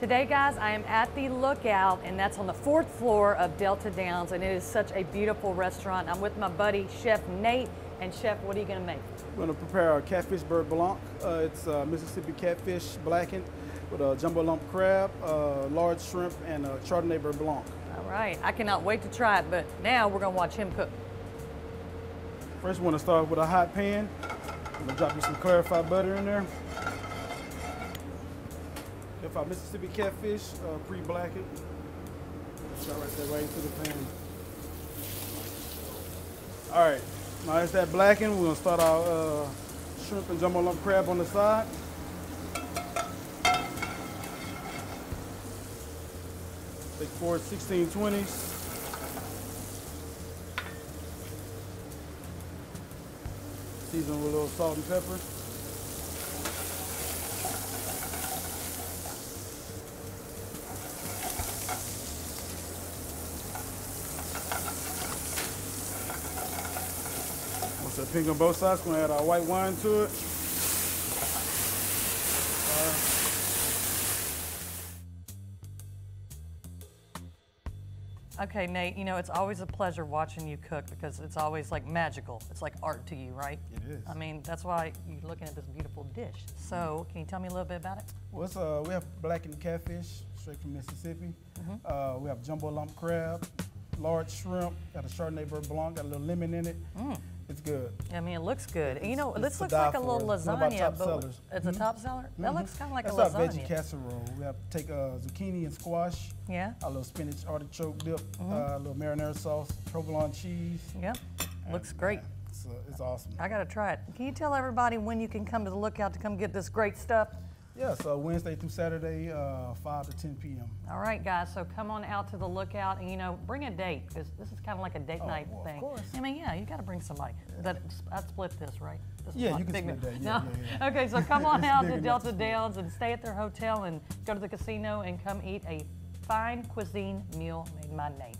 Today, guys, I am at the Lookout, and that's on the fourth floor of Delta Downs, and it is such a beautiful restaurant. I'm with my buddy, Chef Nate. And Chef, what are you gonna make? We're gonna prepare our catfish beurre blanc. Uh, it's uh, Mississippi catfish blackened with a jumbo lump crab, uh, large shrimp, and a Chardonnay beurre blanc. All right, I cannot wait to try it, but now we're gonna watch him cook. First, we wanna start with a hot pan. I'm gonna drop you some clarified butter in there. If our Mississippi catfish, uh, pre-blackened, drop right there right into the pan. All right, now as that blackened, we're gonna start our uh, shrimp and jumbo lump crab on the side. Take four 1620s. Season with a little salt and pepper. They're pink on both sides, we're gonna add our white wine to it. Okay, Nate, you know, it's always a pleasure watching you cook because it's always like magical. It's like art to you, right? It is. I mean, that's why you're looking at this beautiful dish. So, can you tell me a little bit about it? Well, it's, uh, we have blackened catfish straight from Mississippi. Uh, we have jumbo lump crab, large shrimp, got a Chardonnay beurre blanc, got a little lemon in it. It's good. I mean, it looks good. And you know, It's this looks like a little for. One of our lasagna, top but sellers. it's a top seller. That looks kind of like That's a our lasagna. veggie casserole. We have to take uh, zucchini and squash, Yeah, a little spinach artichoke dip, Mm-hmm. uh, a little marinara sauce, provolone cheese. yeah, looks great. It's, uh, it's awesome. I gotta try it. Can you tell everybody when you can come to the Lookout to come get this great stuff? Yeah, so Wednesday through Saturday, uh, 5 to 10 p.m. All right, guys. So come on out to the Lookout, and you know, bring a date because this is kind of like a date Oh, night well, of thing. course. I mean, yeah, you got to bring somebody. That I'd split this, right? This Yeah, you can split that. Yeah, No? yeah, yeah. Okay, so come on out to Delta. Downs and stay at their hotel and go to the casino and come eat a fine cuisine meal made by Nate.